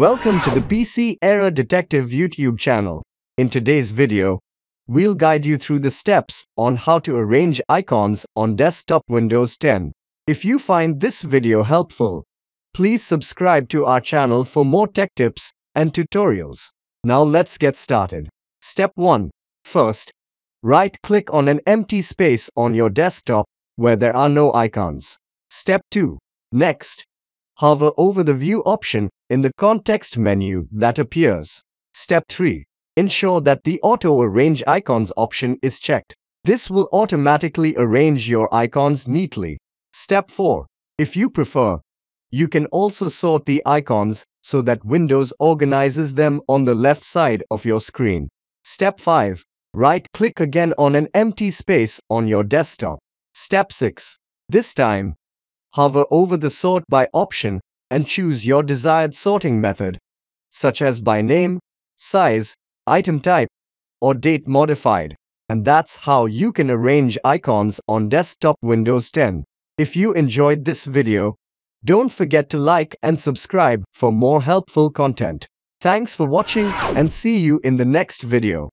Welcome to the PC Error Detective YouTube channel. In today's video, we'll guide you through the steps on how to arrange icons on desktop Windows 10. If you find this video helpful, please subscribe to our channel for more tech tips and tutorials. Now let's get started. Step 1. First, right-click on an empty space on your desktop where there are no icons. Step 2. Next, hover over the View option in the context menu that appears. Step 3. Ensure that the Auto Arrange Icons option is checked. This will automatically arrange your icons neatly. Step 4. If you prefer, you can also sort the icons so that Windows organizes them on the left side of your screen. Step 5. Right-click again on an empty space on your desktop. Step 6. This time, hover over the Sort By option and choose your desired sorting method, such as by name, size, item type, or date modified. And that's how you can arrange icons on desktop Windows 10. If you enjoyed this video, don't forget to like and subscribe for more helpful content. Thanks for watching and see you in the next video.